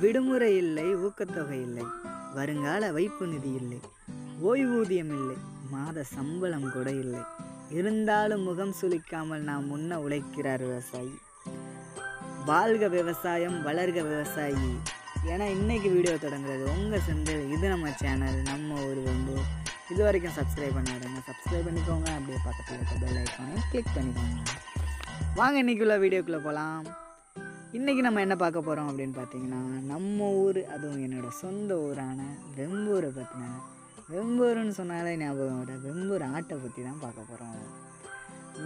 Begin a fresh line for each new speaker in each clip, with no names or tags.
விடுமுறை இல்லை ஊக்கத்தொகை இல்லை. வருங்கால வைப்பு நிதி இல்லை. ஓய்வூதியம் இல்லை. மாத சம்பளம் கூட இல்லை. இருந்தாலும் முகம் சுளிக்காமல் நாம் முன்ன உழைக்கிறார் விவசாயி. வாழ்க விவசாயம் வளர்க விவசாயி. ஏன்னா இன்னைக்கு வீடியோ தொடங்குறது உங்கள் செந்தில். இது நம்ம சேனல் நம்ம ஒரு வந்து. இது வரைக்கும் சப்ஸ்கிரைப் பண்ணிவிடுங்க சப்ஸ்கிரைப் பண்ணிக்கோங்க. அப்படியே பக்கத்தில் இருக்க பெல் ஐக்கானையும் கிளிக் பண்ணிக்கோங்க. வாங்க இன்றைக்குள்ள வீடியோக்குள்ளே போகலாம் இன்றைக்கி நம்ம என்ன பார்க்க போகிறோம் அப்படின்னு பார்த்தீங்கன்னா நம்ம ஊர் அதுவும் என்னோடய சொந்த ஊரான வெம்பூரை பற்றின வெம்பூருன்னு சொன்னாலே ஞாபகம் வர வெம்பூர் ஆட்டை பற்றி தான் பார்க்க போகிறோம்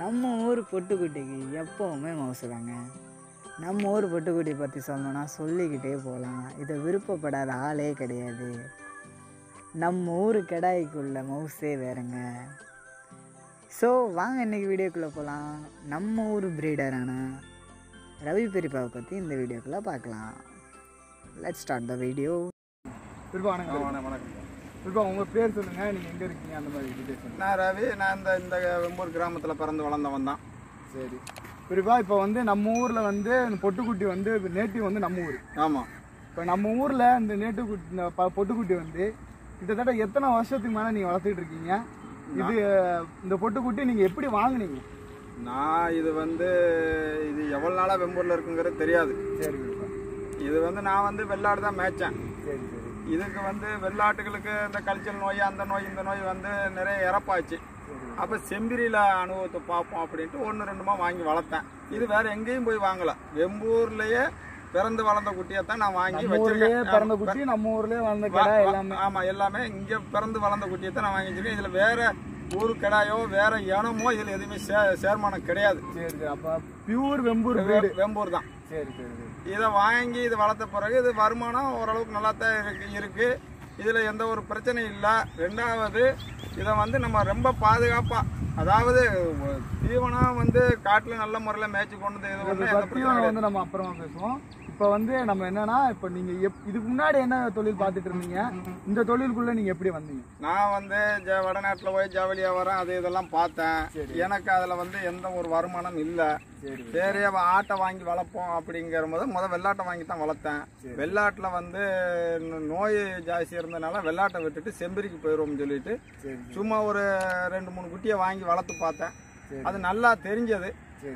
நம்ம ஊர் பொட்டுக்குட்டிக்கு எப்போவுமே மவுசுதாங்க. நம்ம ஊர் பொட்டுக்குட்டி பற்றி சொல்லணும்னா சொல்லிக்கிட்டே போகலாம் இதை விருப்பப்படாத ஆளே கிடையாது. நம்ம ஊர் கெடாய்க்குள்ள மவுஸே வேறுங்க. ஸோ வாங்க இன்னைக்கு வீடியோக்குள்ளே போகலாம் நம்ம ஊர் பிரீடரான ரவி பெரியப்பாவை பற்றி இந்த வீடியோக்குள்ளே பார்க்கலாம். லெட் ஸ்டார்ட் த வீடியோ
விருப்பம் வணக்கம்.
வணக்கம் வணக்கம்.
விருப்பம் உங்கள் பேர் சொல்லுங்கள் நீங்கள் எங்கே இருக்கீங்க? அந்த மாதிரி டீட்டெயில்ஸ்
நான் ரவி. நான் இந்த இந்த வெம்பூர் கிராமத்தில் பிறந்து வளர்ந்தவன் தான்.
சரி. விருப்பா இப்போ வந்து நம்ம ஊரில் வந்து இந்த பொட்டுக்குட்டி வந்து நேட்டிவ் வந்து நம்ம ஊர்.
ஆமாம்
இப்போ நம்ம ஊரில் இந்த நேட்டிவ் குட்டி பொட்டுக்குட்டி வந்து கிட்டத்தட்ட எத்தனை வருஷத்துக்கு மேலே நீங்கள் வளர்த்துட்டு இருக்கீங்க? இது இந்த பொட்டுக்குட்டி நீங்கள் எப்படி வாங்குனீங்க?
நான் இது வந்து இது எவ்வளோ நாளாக வெம்பூரில் இருக்குங்கிறது தெரியாது.
சரி
இது வந்து நான் வந்து வெள்ளாடு தான் மேய்ச்சேன்.
சரி சரி.
இதுக்கு வந்து வெள்ளாட்டுகளுக்கு இந்த கல்ச்சல் நோய் அந்த நோய் இந்த நோய் வந்து நிறைய இறப்பாச்சு. அப்போ செம்பிரியில் அனுபவத்தை பார்ப்போம் அப்படின்ட்டு ஒன்று ரெண்டுமா வாங்கி வளர்த்தேன். இது வேற எங்கேயும் போய் வாங்கல. வெம்பூர்லேயே பிறந்து வளர்ந்த குட்டியை தான் நான் வாங்கி வச்சிருக்கேன்.
பிறந்த குட்டி நம்ம ஊர்லேயே வளர்ந்த கடை எல்லாமே.
ஆமா எல்லாமே இங்க பிறந்து வளர்ந்த குட்டியை தான் நான் வாங்கி வச்சிருக்கேன். இதுல வேற ஊரு கடாயோ வேற இனமோ இதுல எதுவுமே சே- சேர்மானம் கிடையாது.
சரி அப்போ பியூர் வெம்பூர் வீடு.
வெம்பூர் தான்.
சரி சரி
இதை வாங்கி இது வளர்த்த பிறகு இது வருமானம் ஓரளவுக்கு நல்லா தான் இருக்கு இருக்கு. இதுல எந்த ஒரு பிரச்சனையும் இல்லை. ரெண்டாவது இதை வந்து நம்ம ரொம்ப பாதுகாப்பா அதாவது தீவனம் வந்து காட்டுல நல்ல முறையில் மேய்ச்சி கொண்டு வந்து இது
வந்து நம்ம அப்புறமா பேசுவோம். இப்போ வந்து நம்ம என்னன்னா இப்போ நீங்க இதுக்கு முன்னாடி என்ன தொழில் பார்த்துட்டு இருந்தீங்க? இந்த தொழிலுக்குள்ள நீங்க எப்படி வந்தீங்க?
நான் வந்து வடநாட்டில் போய் ஜவுளி வியாபாரம் அது இதெல்லாம் பார்த்தேன். எனக்கு அதில் வந்து எந்த ஒரு வருமானம் இல்லை.
சரி
ஆட்டை வாங்கி வளர்ப்போம் அப்படிங்கிற போது முதல் வெள்ளாட்டை வாங்கி தான் வளர்த்தேன். வெள்ளாட்டில் வந்து நோய் ஜாஸ்தி இருந்ததுனால வெள்ளாட்டை விட்டுட்டு செம்பரிக்கு போயிடுவோம்னு சொல்லிட்டு சும்மா ஒரு ரெண்டு மூணு குட்டியை வாங்கி வளர்த்து பார்த்தேன். அது நல்லா தெரிஞ்சது.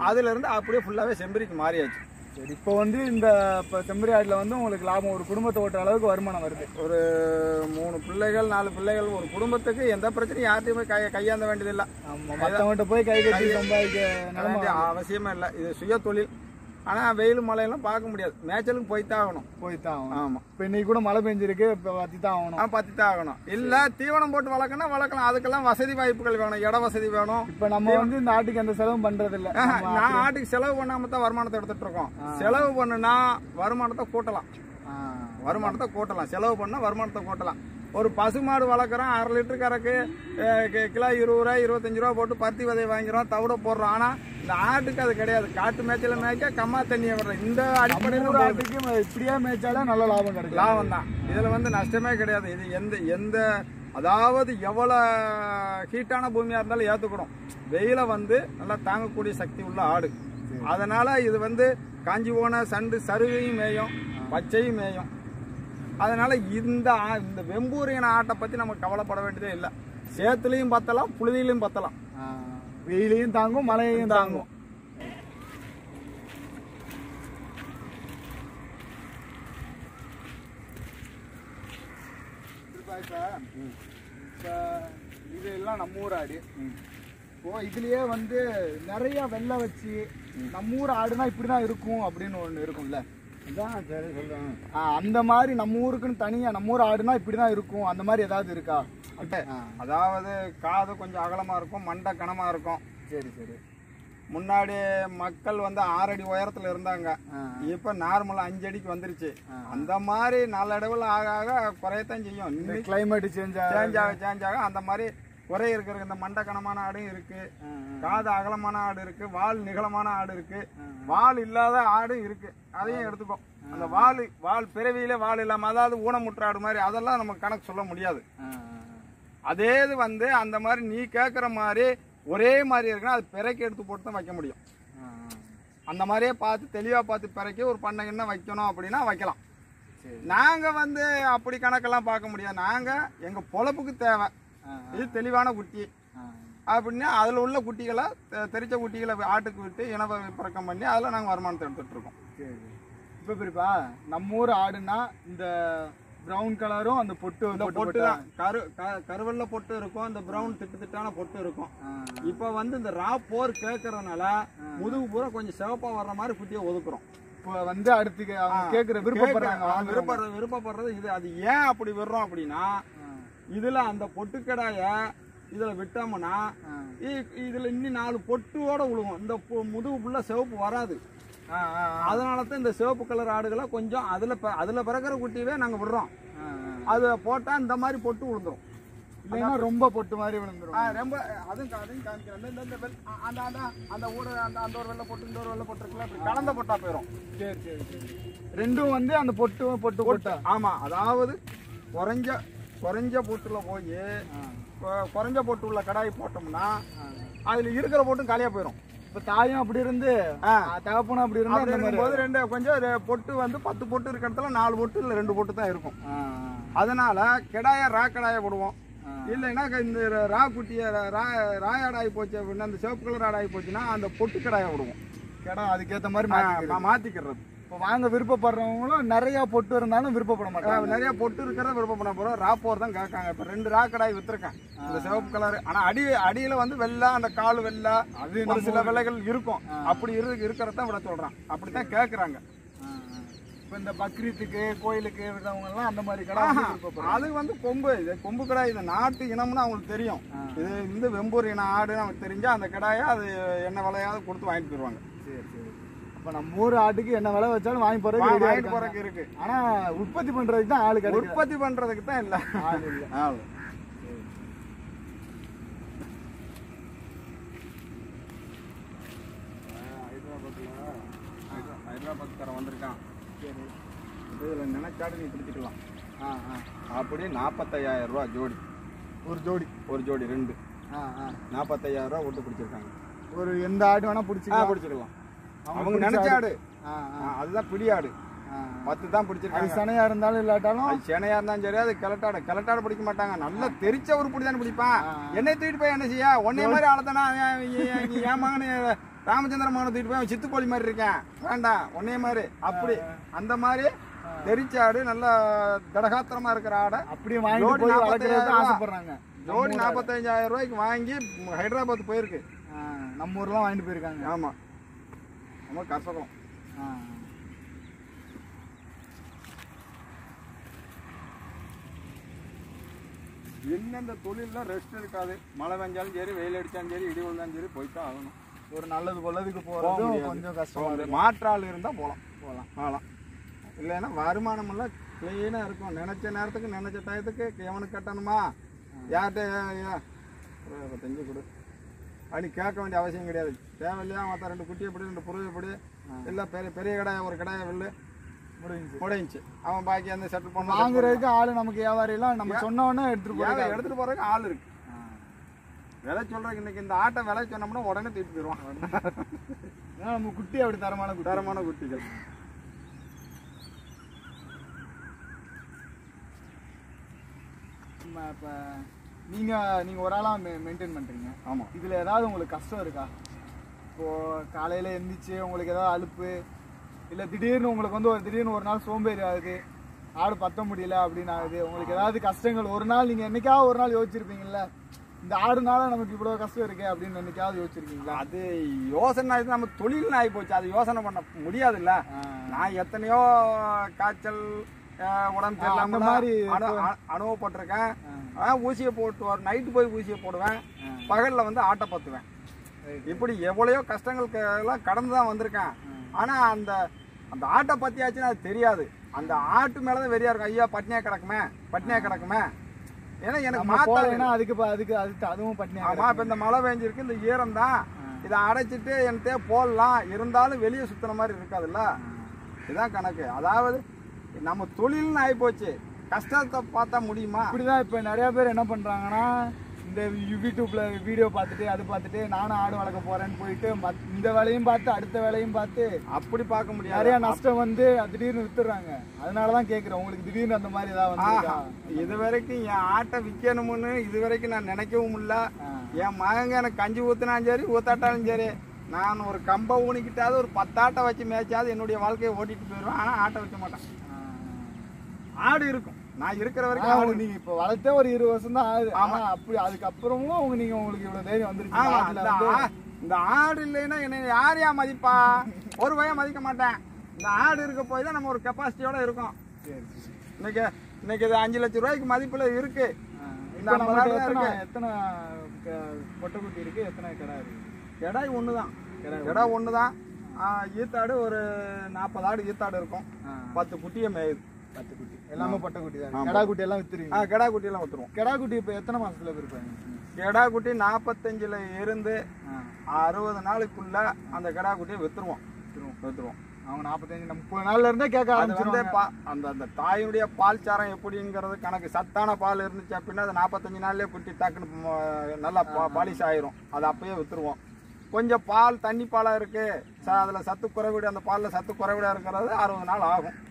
அதுல இருந்து அப்படியே ஃபுல்லாவே செம்பரிக்கு மாறியாச்சு.
சரி இப்போ வந்து இந்த இப்போ செம்பரி ஆட்டில் வந்து உங்களுக்கு லாபம் ஒரு குடும்பத்தை ஓட்டுற அளவுக்கு வருமானம் வருது.
ஒரு மூணு பிள்ளைகள் நாலு பிள்ளைகள் ஒரு குடும்பத்துக்கு எந்த பிரச்சனையும் யார்ட்டையுமே கை கையாந்த வேண்டியதில்லை.
மற்றவங்கள்ட்ட போய் கை கட்டி சம்பாதிக்க
அவசியமே இல்லை. இது சுய தொழில் ஆனா வெயில் மழையெல்லாம் பார்க்க முடியாது. மேய்ச்சலுக்கு போய்த்தான் ஆகணும்
போய்த்தான் ஆகணும்
ஆமா.
இப்போ இன்னைக்கு கூட மழை பெஞ்சிருக்கு இப்போ வத்தி தான் ஆகணும்
ஆ பத்தி தான் ஆகணும் இல்ல தீவனம் போட்டு வளர்க்கணும் வளர்க்கலாம். அதுக்கெல்லாம் வசதி வாய்ப்புகள் வேணும். இட வசதி வேணும்.
இப்போ நம்ம வந்து இந்த ஆட்டுக்கு எந்த செலவும் பண்றது இல்ல
நான் ஆட்டுக்கு செலவு பண்ணாம தான் வருமானத்தை எடுத்துட்டு இருக்கோம். செலவு பண்ணுனா வருமானத்தை கூட்டலாம். வருமானத்தை கூட்டலாம். செலவு பண்ணா வருமானத்தை கூட்டலாம். ஒரு பசுமாடு வளர்க்குறோம் அரை லிட்டர் கறக்கு கிலோ இருபது ரூபா இருபத்தஞ்சு ரூபா போட்டு பருத்தி விதையை வாங்கிறோம் தவிட போடுறோம். ஆனா இந்த ஆட்டுக்கு அது கிடையாது. காட்டு மேய்ச்சல மேய்க்க கம்மா தண்ணியை விடுறோம். இந்த அடிப்படையில்
ஆட்டுக்கு இப்படியே மேய்ச்சாலே நல்ல லாபம் கிடைக்கும்.
லாபம் தான். இதுல வந்து நஷ்டமே கிடையாது. இது எந்த எந்த அதாவது எவ்வளவு ஹீட்டான பூமியா இருந்தாலும் ஏத்துக்கணும். வெயில வந்து நல்லா தாங்கக்கூடிய சக்தி உள்ள ஆடு. அதனால இது வந்து காஞ்சி போன சண்டு சருகையும் மேயும் பச்சையும் மேயும். அதனால இந்த இந்த வெம்பூரியான ஆட்டை பத்தி நம்ம கவலைப்பட வேண்டியதே இல்லை. சேத்துலையும் பத்தலாம் புழுதியிலையும் பத்தலாம்.
வெயிலையும் தாங்கும் மழையையும் தாங்கும். இப்ப இப்ப இப்ப இது எல்லாம் நம்ம ஊர் ஆடு. இப்போ இதுலயே வந்து நிறைய வெள்ளை வச்சு நம்ம ஊர் ஆடுனா இப்படிதான் இருக்கும் அப்படின்னு ஒண்ணு இருக்கும்ல. அந்த மாதிரி நம்ம ஊருக்குன்னு தனியா நம்ம ஊர் ஆடுனா இப்படிதான் இருக்கும். அந்த மாதிரி ஏதாவது இருக்கா?
அதாவது காது கொஞ்சம் அகலமா இருக்கும் மண்டை கனமா இருக்கும்.
சரி சரி.
முன்னாடி மக்கள் வந்து ஆறடி உயரத்துல இருந்தாங்க. இப்ப நார்மலா அஞ்சு அடிக்கு வந்துருச்சு. அந்த மாதிரி நாளடைவில் ஆக ஆக குறையத்தான் செய்யும்.
கிளைமேட் சேஞ்ச்
சேஞ்ச் ஆக சேஞ்ச் ஆக அந்த மாதிரி குறை இருக்கிற இந்த மண்டக்கனமான ஆடும் இருக்கு. காது அகலமான ஆடு இருக்கு. வால் நிகழமான ஆடு இருக்கு. வால் இல்லாத ஆடும் இருக்கு. அதையும் எடுத்துக்கோ. அந்த வால் வால் பிறவியில வால் இல்லாம அதாவது ஊனமுற்ற ஆடு மாதிரி அதெல்லாம் நம்ம கணக்கு சொல்ல முடியாது. அதே இது வந்து அந்த மாதிரி நீ கேட்குற மாதிரி ஒரே மாதிரி இருக்குன்னா அது பிறக்கி எடுத்து போட்டு தான் வைக்க முடியும். அந்த மாதிரியே பார்த்து தெளிவாக பார்த்து பிறக்கி ஒரு பண்ணைக்குன்னா வைக்கணும் அப்படின்னா வைக்கலாம். நாங்க வந்து அப்படி கணக்கெல்லாம் பார்க்க முடியாது. நாங்க எங்க பொழப்புக்கு தேவை. இது தெளிவான குட்டி. அப்படின்னா அதில் உள்ள குட்டிகளை தெரிச்ச குட்டிகளை ஆட்டுக்கு விட்டு இனப்ப பிறக்கம் பண்ணி அதில் நாங்கள் வருமானத்தை
சரி இப்போ பெரியப்பா நம்ம ஊர் ஆடுனா இந்த பிரவுன் கலரும் அந்த பொட்டு
இந்த
பொட்டு.
தான். கரு கருவெல்ல பொட்டு இருக்கும் இந்த பிரவுன் திட்டு திட்டான பொட்டு இருக்கும். இப்போ வந்து இந்த ரா போர் கேட்கறதுனால முதுகு பூரா கொஞ்சம் சிவப்பா வர்ற மாதிரி குட்டியை ஒதுக்குறோம்.
இப்போ வந்து அடுத்து அவங்க கேட்குற விருப்பப்படுறாங்க.
விருப்பப்படுறது விருப்பப்படுறது இது. அது ஏன் அப்படி விடுறோம் அப்படின்னா இதுல அந்த பொட்டுக்கடாய இதுல விட்டோம்னா இதுல இன்னும் நாலு பொட்டுவோட விழுகும் இந்த முதுகு ஃபுல்லா சிவப்பு வராது. அதனால தான் இந்த சிவப்பு கலர் ஆடுகளை கொஞ்சம் அதுல அதுல பிறக்கிற குட்டியவே நாங்க விடுறோம். அது போட்டா இந்த மாதிரி பொட்டு விழுந்துரும்
இல்லைன்னா ரொம்ப பொட்டு மாதிரி விழுந்துரும்.
ரொம்ப அதுவும் அதையும் காமிக்கிறேன். இந்த- இந்த- வெள்- அந்த அந்த அந்த ஊட அந்த அந்த ஒரு வெள்ளை பொட்டு இந்த ஒரு வெள்ளை பொட்டு இருக்குல்ல கலந்த பொட்டா போயிடும்
சரி சரி சரி. ரெண்டும் வந்து அந்த பொட்டு பொட்டு பொட்டா?
ஆமா அதாவது குறைஞ்ச குறைஞ்ச பொட்டுல போய் குறைஞ்ச பொட்டு உள்ள கடாய் போட்டோம்னா அதுல இருக்கிற பொட்டும் காலியா போயிடும்
இப்போ தாயும் அப்படி இருந்து. தகப்பனும் அப்படி இருந்து
இருக்கும்போது ரெண்டு கொஞ்சம் பொட்டு வந்து பத்து பொட்டு இருக்கிற இடத்துல நாலு பொட்டு இல்ல ரெண்டு பொட்டு தான் இருக்கும். அதனால கிடாய ரா கடாய போடுவோம். இல்லைன்னா இந்த ரா குட்டிய ரா ராயாடாகி போச்சு அப்படின்னா அந்த சிவப்பு கலர் ஆடாகி போச்சுன்னா அந்த பொட்டு கடாய விடுவோம்
கிடம் அதுக்கேற்ற மாதிரி மாற்றிக்கிறது இப்போ வாங்க விருப்பப்படுறவங்களும் நிறைய பொட்டு இருந்தாலும் விருப்பப்பட மாட்டாங்க.
நிறைய பொட்டு இருக்கிறத விருப்பம் பண்ண போறோம் ராப்போர் தான் கேட்காங்க. இப்ப ரெண்டு ரா கடாய் வித்துருக்கேன். இந்த சிவப்பு கலர். ஆனா அடி அடியில வந்து வெள்ளை அந்த கால் வெள்ளை
அது
ஒரு சில வெள்ளைகள் இருக்கும். அப்படி இரு இருக்கிறத விட சொல்றான். அப்படித்தான் கேக்குறாங்க.
இப்போ இந்த பக்ரீத்துக்கு கோயிலுக்கு விடுறவங்க எல்லாம் அந்த மாதிரி கடை
அது வந்து கொம்பு. இது கொம்பு கடாய் இது நாட்டு இனம்னு அவங்களுக்கு தெரியும். இது வந்து வெம்பூர் இன ஆடுன்னு அவங்களுக்கு தெரிஞ்சா அந்த கடாயை அது என்ன விலையாவது கொடுத்து வாங்கிட்டு போயிருவாங்க
சரி சரி. அப்போ நம்ம ஊர் ஆட்டுக்கு என்ன விலை வச்சாலும் வாங்கி ரெடியா
வாங்கிட்டு போறதுக்கு இருக்கு.
ஆனா உற்பத்தி பண்றதுக்கு தான் ஆளு கிடைக்கும்
உற்பத்தி பண்றதுக்கு தான் இல்ல.
ஆள் இல்ல.
ஆளு. ஹைதராபாத்காரன் வந்திருக்கான்.
சரி.
இதுல நினைச்சாடு நீ பிடிச்சிக்கலாம்.
ஆ ஆ.
அப்படி நாற்பத்தையாயிரம் ரூபா ஜோடி.
ஒரு ஜோடி.
ஒரு ஜோடி ரெண்டு.
ஆ ஆ.
நாற்பத்தையாயிரம் ரூபா விட்டு பிடிச்சிருக்காங்க.
ஒரு எந்த ஆடு வேணா
ஆ
பிடிச்சிக்கலாம்
பிடிச்சிக்கலாம்
அவங்க
அவங்க
பிடிச்ச
நினைச்ச ஆடு.
ஆ
ஆ, அதுதான் பிடி ஆடு.
ஆ.
பத்து தான் பிடிச்சிருக்காங்க.
சனையா இருந்தாலும் இல்லாட்டாலும்
சேனையா இருந்தாலும் சரி அது கிளட்டாடு கிளட்டாடு பிடிக்க மாட்டாங்க. நல்லா தெரிச்ச உருப்படி தானே பிடிப்பான். என்னை தூக்கிட்டு போய் என்ன செய்ய? உன்னைய மாதிரி ஆளத்தானா என் மகனு ராமச்சந்திர மகனை தூக்கிட்டு போய் சித்துக்கோழி மாதிரி இருக்கேன். வேண்டாம் உன்னைய மாதிரி. அப்படி. அந்த மாதிரி தெரிச்ச ஆடு நல்லா தடகாத்திரமா இருக்கிற ஆடை.
அப்படியே வாங்கிட்டு
ஜோடி
போய்
45,000
வளர்க்கறதுக்கு
ரூபா.
ஆசைப்படுறாங்க.
ஜோடி நாற்பத்தஞ்சாயிரம் ரூபாய்க்கு வாங்கி ஹைதராபாத் போயிருக்கு.
நம்ம ஊர்லாம் வாங்கிட்டு போயிருக்காங்க.
ஆமா. நம்ம கசகம் இந்த தொழிலில் ரெஸ்ட் இருக்காது. மழை பெஞ்சாலும் சரி வெயில் அடிச்சாலும் சரி இடி விழுந்தாலும் சரி போய்தான் ஆகணும்.
ஒரு நல்லது பொல்லதுக்கு
போக
போறதும்
முடியாது.
கொஞ்சம் கஷ்டமா
மாற்றாள் இருந்தால் போகலாம் போகலாம் ஆகலாம் இல்லைன்னா வருமானம் எல்லாம் க்ளீனாக இருக்கும். நினைச்ச நேரத்துக்கு நினைச்ச டயத்துக்கு எவனுக்கு கட்டணுமா? யார்கிட்ட பத்தஞ்சு கொடு. அப்படி கேட்க வேண்டிய அவசியம் கிடையாது. தேவையில்லையா மற்ற ரெண்டு குட்டி எப்படி ரெண்டு புருவை எப்படி இல்லை பெரிய பெரிய கடாய ஒரு கடாய வெள்ளு
முடிஞ்சு
அவன் பாக்கி அந்த செட்டில் பண்ண
வாங்குறதுக்கு ஆளு நமக்கு வியாபாரி எல்லாம் நம்ம சொன்ன உடனே எடுத்துட்டு போறாங்க
எடுத்துட்டு போறதுக்கு ஆள் இருக்கு. விலை சொல்றதுக்கு இன்னைக்கு இந்த ஆட்டை விலை சொன்னோம்னா உடனே தூக்கிட்டு போயிடுவான்.
நம்ம குட்டி அப்படி தரமான
தரமான குட்டிகள்.
நம்ம இப்ப நீங்க நீங்க ஒரு ஆளா மெயின்டைன் பண்றீங்க.
ஆமா.
இதுல ஏதாவது உங்களுக்கு கஷ்டம் இருக்கா? இப்போ காலையில எந்திரிச்சு உங்களுக்கு ஏதாவது அலுப்பு இல்ல திடீர்னு உங்களுக்கு வந்து ஒரு திடீர்னு ஒரு நாள் சோம்பேறி ஆகுது ஆடு பத்த முடியல அப்படின்னு ஆகுது உங்களுக்கு ஏதாவது கஷ்டங்கள் ஒரு நாள் நீங்க என்னைக்காவது ஒரு நாள் யோசிச்சிருப்பீங்கல்ல இந்த ஆடுனால நமக்கு இவ்வளவு கஷ்டம் இருக்கே அப்படின்னு என்னைக்காவது யோசிச்சிருக்கீங்களா?
அது யோசனை ஆயிடுச்சு நம்ம தொழில்னு ஆகி போச்சு. அது யோசனை பண்ண முடியாதுல்ல. நான் எத்தனையோ காய்ச்சல் உடம்பு
ஆ, அந்த மாதிரி
அனு- அனு- அனுபவப்பட்டிருக்கேன். ஆ, ஊசியை போட்டு வர நைட்டு போய் ஊசியை போடுவேன். பகல்ல வந்து ஆட்டை பத்துவேன் இப்படி எவ்வளையோ கஷ்டங்களுக்கு எல்லாம் கடந்து தான் வந்திருக்கேன் ஆனா அந்த அந்த ஆட்டை பத்தியாச்சுன்னா அது தெரியாது. அந்த ஆட்டு மேலதான் வெறியா இருக்கும். ஐயா பட்னியா கிடக்குமே? பட்னியா கிடக்குமே? ஏன்னா எனக்கு
நம்ம
மாத்தா
போறேன்னா அதுக்கு அதுக்கு அதுக்கு அதுவும் பட்டினி
ஆமா இப்ப இந்த மழை பெஞ்சிருக்கு. இந்த ஈரம் தான். இதை அடைச்சிட்டு என்கிட்ட போடலாம். இருந்தாலும் வெளியே சுத்துற மாதிரி இருக்காதுல்ல? இதுதான் கணக்கு. அதாவது நம்ம தொழில்னு ஆகி போச்சு கஷ்டத்தை பார்த்தா முடியுமா?
இப்படிதான் இப்ப நிறைய பேர் என்ன பண்றாங்கன்னா இந்த யூடியூப்ல வீடியோ பார்த்துட்டு அது பார்த்துட்டு நானும் ஆடு வளர்க்க போறேன்னு போயிட்டு இந்த வேலையும் பார்த்து அடுத்த வேலையும் பார்த்து
அப்படி பார்க்க முடியாது.
நிறைய நஷ்டம் வந்து திடீர்னு வித்துடுறாங்க. அதனாலதான் கேக்குறேன் உங்களுக்கு திடீர்னு அந்த மாதிரி ஏதாவது
இது வரைக்கும் என் ஆட்டை விற்கணும்னு இது வரைக்கும் நான் நினைக்கவும் இல்ல. என் மகங்க எனக்கு கஞ்சி ஊத்துனாலும் சரி ஊத்தாட்டாலும் சரி நான் ஒரு கம்பை ஊனிக்கிட்டாவது ஒரு பத்தாட்டை வச்சு மேய்ச்சாவது என்னுடைய வாழ்க்கையை ஓட்டிட்டு போயிடுவேன். ஆனா ஆட்டை வைக்க மாட்டேன். ஆடு இருக்கும். நான் இருக்கிற வரைக்கும் ஆடு
நீங்க இப்ப வளர்த்தே ஒரு இருபது வருஷம் தான் ஆகுது. ஆமா. அப்படி அதுக்கப்புறமும் அவங்க நீங்க உங்களுக்கு இவ்வளவு தைரியம் ஆட்டுல
இந்த ஆடு இல்லைன்னா என்னை யார் யா மதிப்பா? ஒரு பையன் மதிக்க மாட்டேன். இந்த ஆடு இருக்க போய் தான் நம்ம ஒரு கெப்பாசிட்டியோட இருக்கோம். இன்னைக்கு இன்னைக்கு இது அஞ்சு லட்சம் ரூபாய்க்கு மதிப்புல இருக்கு.
எத்தனை
இருக்கு.
எத்தனை க- பொட்டைக்குட்டி இருக்கு எத்தனை கடை இருக்கு?
கிடாய் ஒன்று தான்
கிடாய்
ஒன்று தான் ஈத்தாடு ஒரு நாற்பது ஆடு ஈத்தாடு இருக்கும். பத்து குட்டியை மேயுது.
பத்து குட்டி எல்லாமே பொட்டைக்குட்டி தான். கடா குட்டி எல்லாம்
ஆ
வித்துருவீங்க.
கிடா குட்டியெல்லாம் வித்துருவோம்.
கடா குட்டி இப்ப எத்தனை மாசத்துல இருப்பாங்க
கிடா குட்டி நாற்பத்தஞ்சில் இருந்து அறுபது நாளுக்குள்ள அந்த கிடா குட்டியை வித்துருவோம். வித்துருவோம்.
அவங்க நாற்பத்தஞ்சு முப்பது நாள்ல இருந்தே கேட்க ஆரம்பிச்சிருவாங்க.
பா- அந்த அந்த தாயுடைய பால் சாரம் எப்படிங்கிறது கணக்கு. சத்தான பால் இருந்துச்சு அப்படின்னா அது நாற்பத்தஞ்சு நாள்லயே குட்டி டக்குன்னு நல்லா பாலிஷ் ஆயிரும். அது அப்பயே வித்துருவோம். கொஞ்சம் பால் தண்ணி பாலா இருக்கு. ச- அதுல சத்து குறைவிட அந்த பால்ல சத்து குறைவிட இருக்கிறது அறுபது நாள் ஆகும்.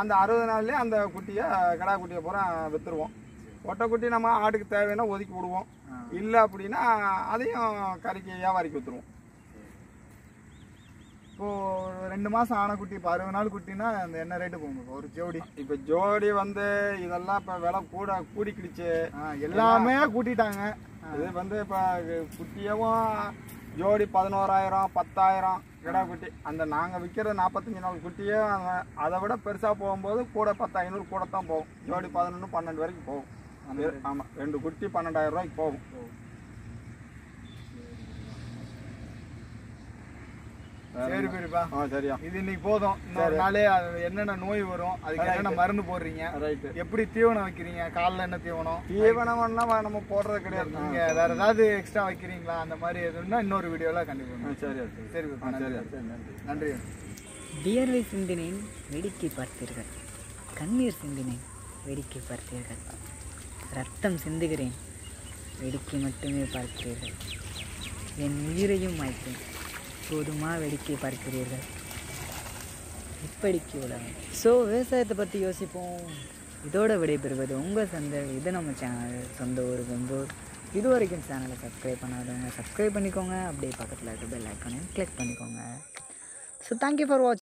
அந்த அறுபது நாள்லயே அந்த குட்டியை கடா குட்டியை பூரா வித்துருவோம். ஒட்டை குட்டி நம்ம ஆட்டுக்கு தேவைன்னா ஒதுக்கி விடுவோம். இல்லை அப்படின்னா அதையும் கறிக்கு வியாபாரிக்கு வித்துருவோம்.
இப்போ ஒரு ரெண்டு மாசம் ஆன குட்டி இப்போ அறுபது நாள் குட்டினா அந்த என்ன ரேட்டு போகும்? ஒரு ஜோடி.
இப்போ ஜோடி வந்து இதெல்லாம் இப்போ விலை கூட கூடிக்கிடுச்சு.
எல்லாமே கூட்டிட்டாங்க.
இது வந்து இப்போ குட்டியவும் ஜோடி பதினோராயிரம் பத்தாயிரம். கிடா குட்டி. அந்த நாங்கள் விற்கிற நாற்பத்தஞ்சு நாள் குட்டியே அதை விட பெருசாக போகும்போது கூட பத்து ஐநூறு கூட தான் போகும். ஜோடி பதினொன்று பன்னெண்டு வரைக்கும் போகும். ஆமாம் ரெண்டு குட்டி பன்னெண்டாயிரம் ரூபாய்க்கு போகும்.
சரி பெரியப்பா.
ஆ சரியா.
இது இன்னைக்கு போதும். இன்னொரு நாளே அது என்னென்ன நோய் வரும் அதுக்கு என்னென்ன மருந்து போடுறீங்க
ரைட்டு
எப்படி தீவனம் வைக்கிறீங்க காலைல என்ன தீவனம்?
தீவனம்னா நம்ம போடுறது கிடையாது.
நீங்க வேற ஏதாவது எக்ஸ்ட்ரா வைக்கிறீங்களா அந்த மாதிரி எதுனா இன்னொரு வீடியோல கண்டிப்பா
சரி
சரி.
சரி
நன்றி.
வியர்வை சிந்தினேன் வேடிக்கை பார்த்தீர்கள். கண்ணீர் சிந்தினேன் வேடிக்கை பார்த்தீர்கள். ரத்தம் சிந்துகிறேன் வேடிக்கை மட்டுமே பார்க்கிறீர்கள் என் உயிரையும் மாய்த்தேன். போதுமா வேடிக்கை பார்க்கிறீர்கள்? இப்படிக்கு உலகம். ஸோ விவசாயத்தை பற்றி யோசிப்போம். இதோட விடைபெறுவது உங்கள் சந்தை. இது நம்ம சேனல் சொந்த ஊர் வெம்பூர் இது வரைக்கும் சேனலை சப்ஸ்கிரைப் பண்ணாதவங்க சப்ஸ்கிரைப் பண்ணிக்கோங்க. அப்படியே பக்கத்தில் இருக்க பெல் ஐக்கானையும் கிளிக் பண்ணிக்கோங்க. ஸோ தேங்க்யூ ஃபார் வாட்சிங்